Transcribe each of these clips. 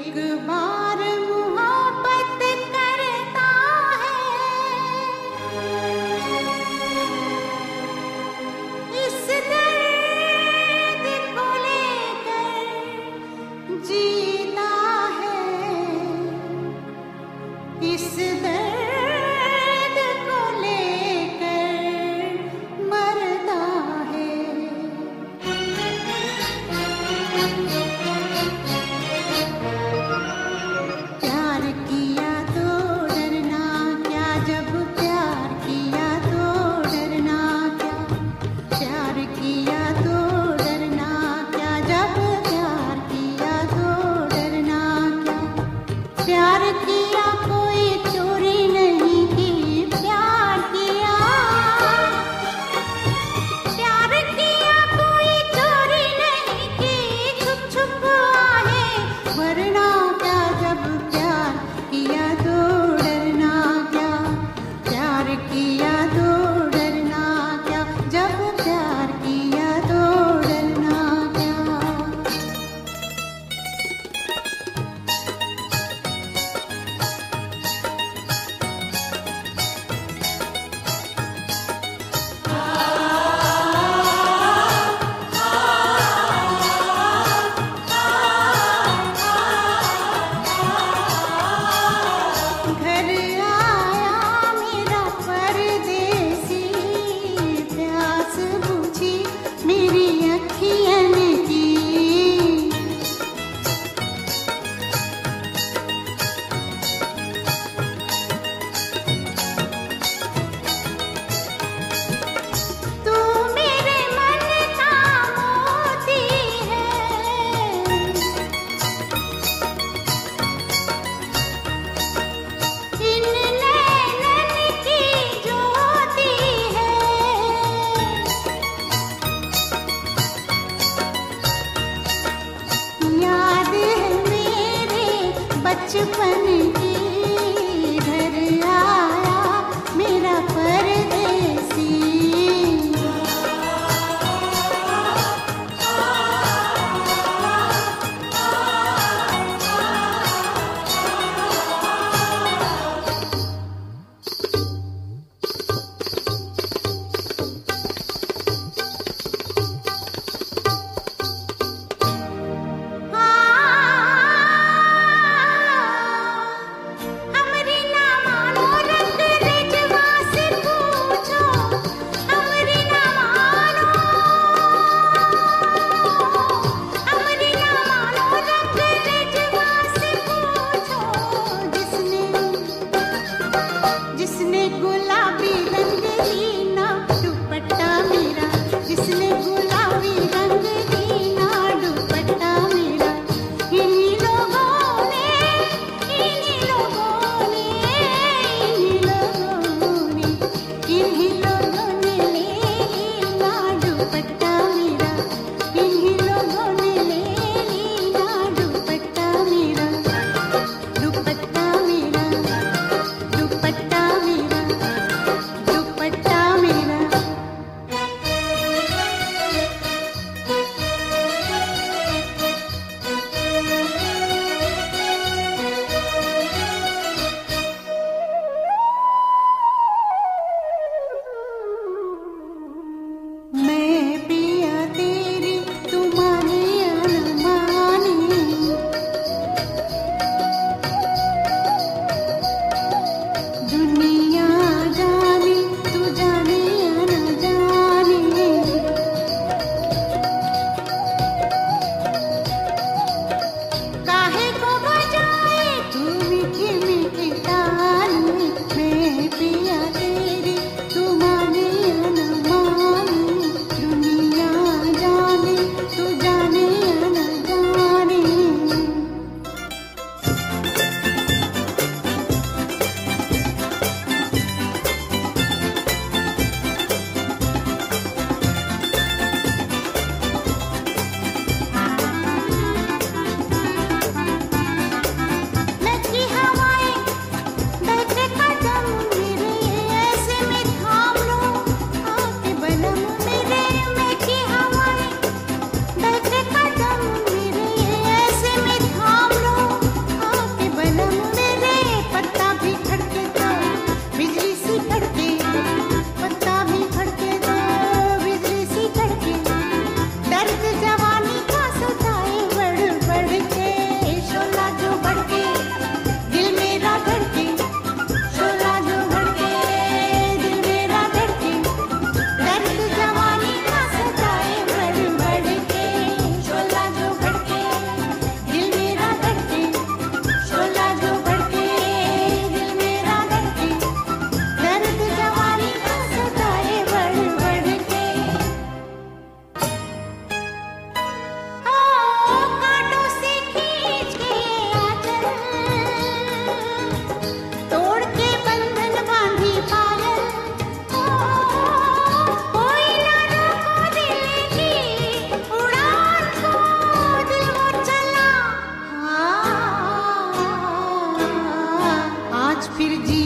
くま फिर जीने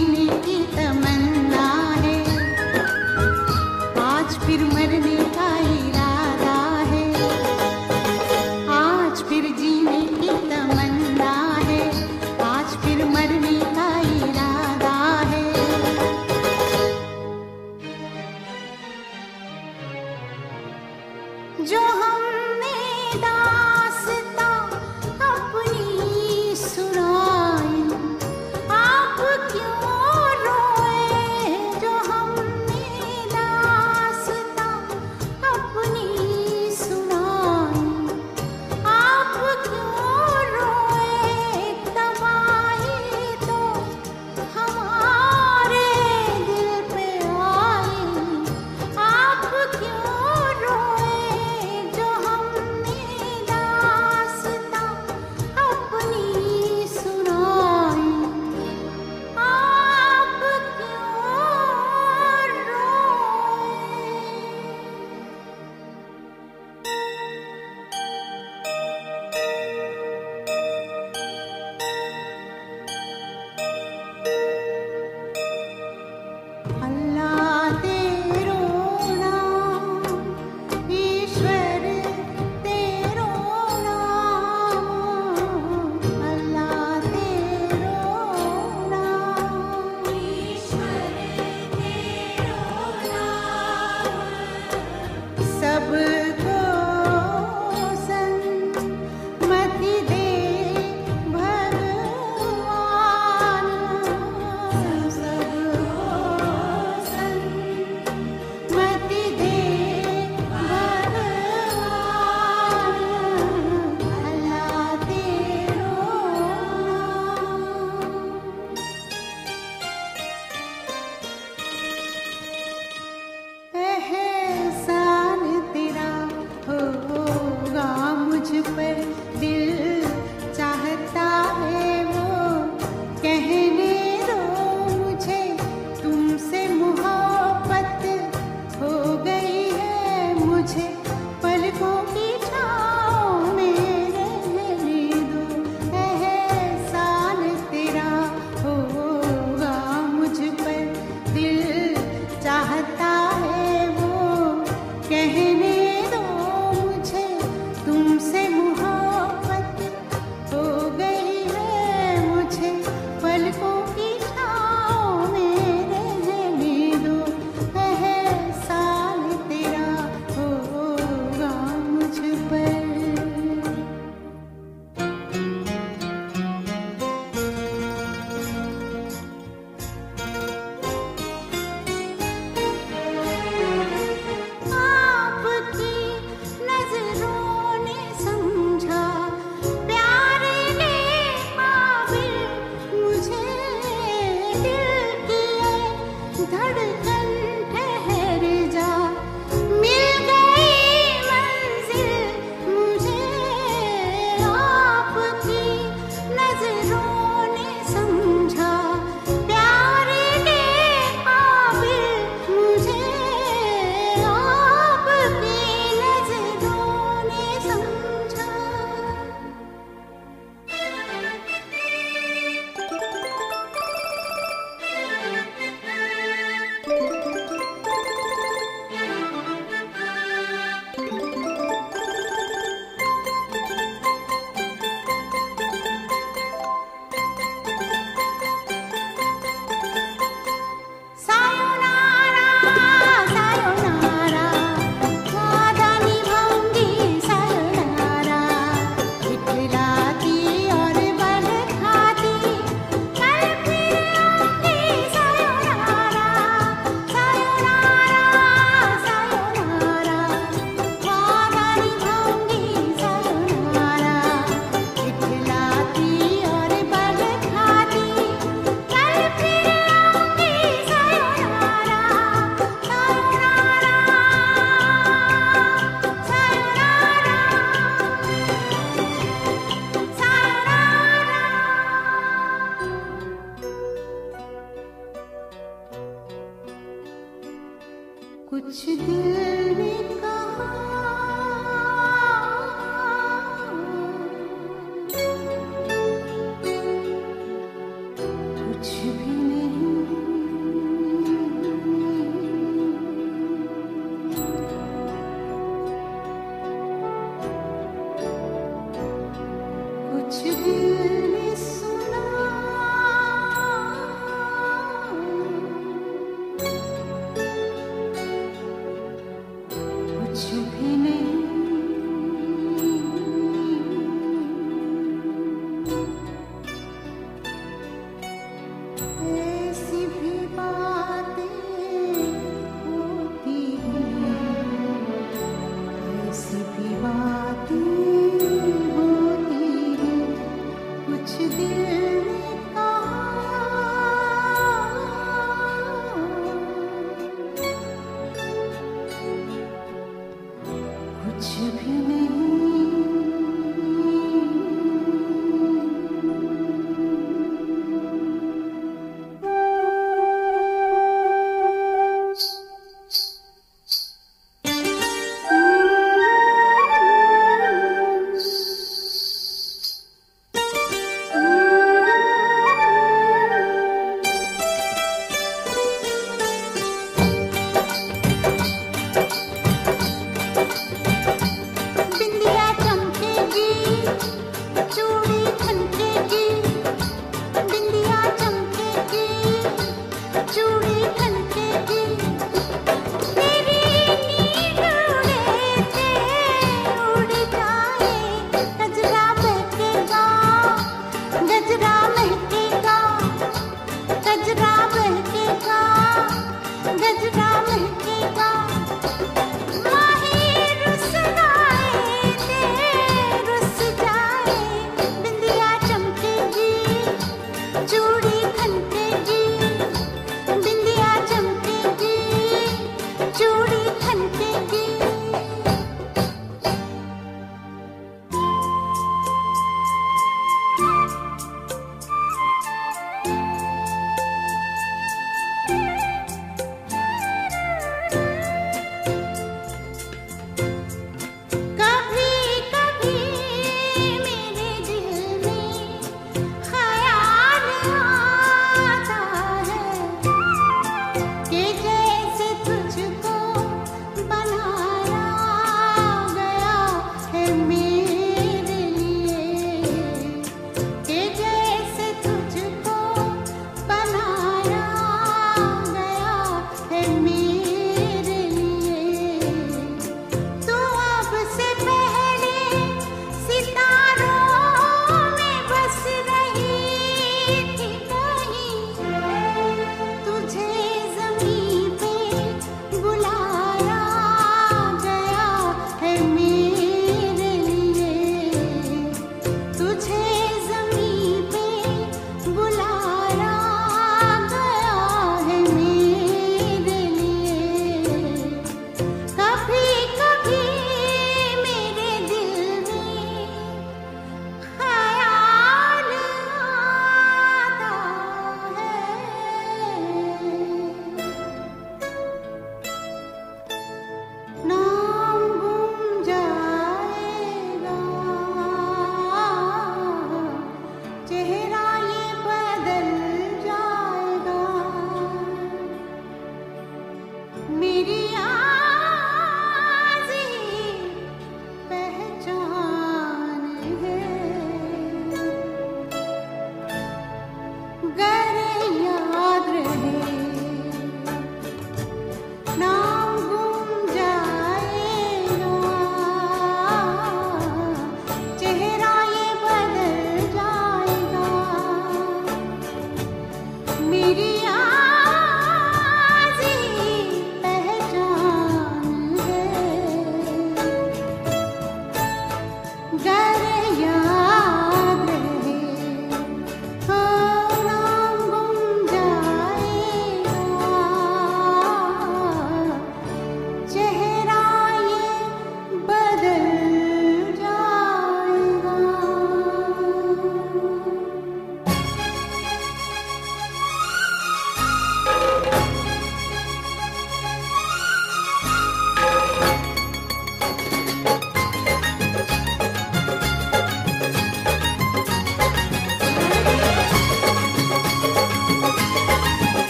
कुछ दिल ने कहा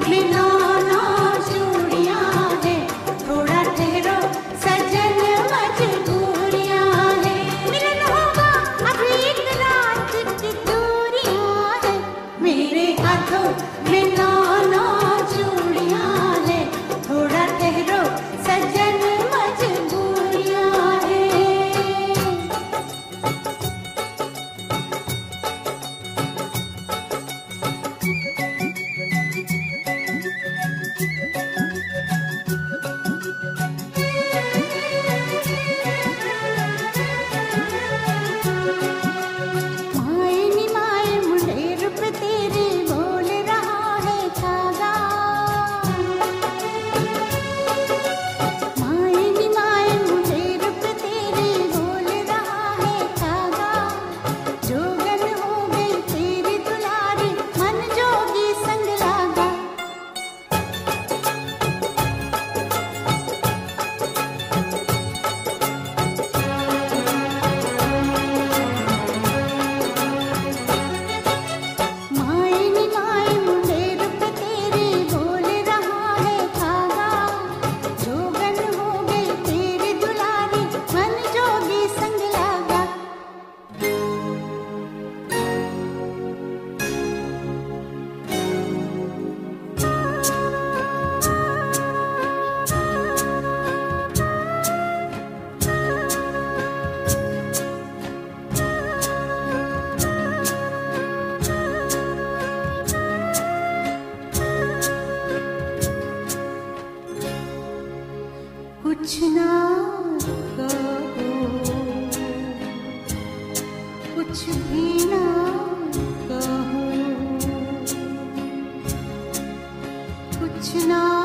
clean up. you know.